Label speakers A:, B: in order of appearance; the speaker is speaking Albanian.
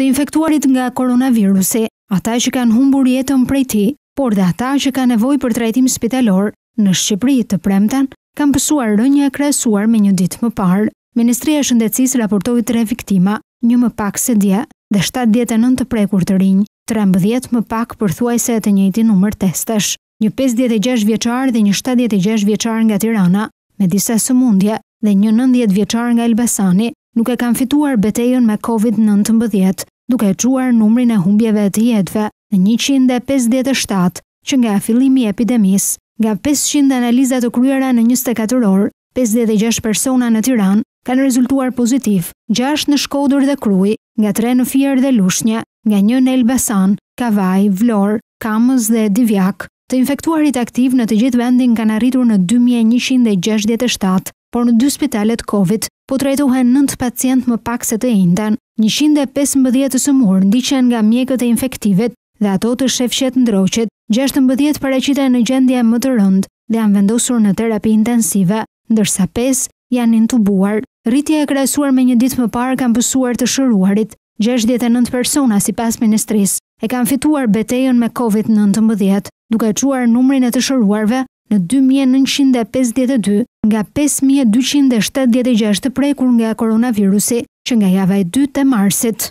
A: Të infektuarit nga koronavirusi, ata që kanë humbur jetën prej ti, por dhe ata që kanë nevojë për trajtim spitalor, në Shqipëri të premten, kanë pësuar rënie krahasuar me një ditë më parë. Ministria e Shëndetësisë raportoi tre viktima, një më pak se dje, dhe 79 të prekur të rinj, 13 më pak pothuajse me të njëjtin numër testesh. një pesëdhjetë e gjashtë vjeçar dhe një shtatëdhjetë e gjashtë vjeçar nga Tirana, me disa sëmundje, dhe një nëntëdhjetë vjeçar nga Elbasani, nuk e kanë fituar betejën me Covid nëntëmbëdhjetë, duke çuar numrin e humbjeve të jetëve në njëqind e pesëdhjetë e shtatë që nga fillimi i epidemisë. Nga pesëqind analiza të kryera në njëzet e katër orë, pesëdhjetë e gjashtë persona në Tiranë kanë rezultuar pozitiv, gjashtë në Shkodër dhe Krujë, nga tre në Fier dhe Lushnje, nga një në Elbasan, Kavajë, Vlorë, Kamëz dhe Divjakë. Të infektuarit aktivë në të gjithë vendin kanë arritur në dy mijë e njëqind e gjashtëdhjetë e shtatë, por në dy spitalet covid po trajtohen nëntë pacientë më pak se të enjten. Njëqind e pesëmbëdhjetë të sëmurë ndiqen nga mjekët e infektivit dhe ato të Shefqet Ndroqit, gjashtëmbëdhjetë paraqiten në gjendje më të rëndë dhe janë vendosur në terapi intensive, ndërsa pesë janë intubuar. Rritje krahasuar me një ditë më parë kanë pësuar të shëruarit, gjashtëdhjetë e nëntë persona sipas ministrisë. e kanë fituar betejën me Covid nëntëmbëdhjetë, duke çuar numrin e të shëruarve në dy mijë e nëntëqind e pesëdhjetë e dy nga pesë mijë e dyqind e shtatëdhjetë e gjashtë të prekur nga koronavirusi që nga java e dytë e marsit.